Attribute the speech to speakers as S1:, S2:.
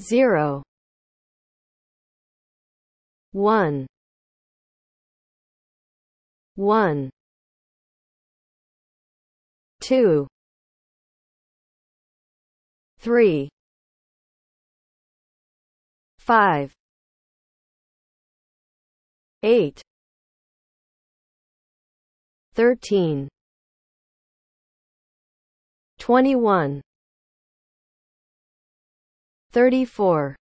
S1: zero. One. One. Two. Three. Five. Eight. Thirteen. Twenty one thirty four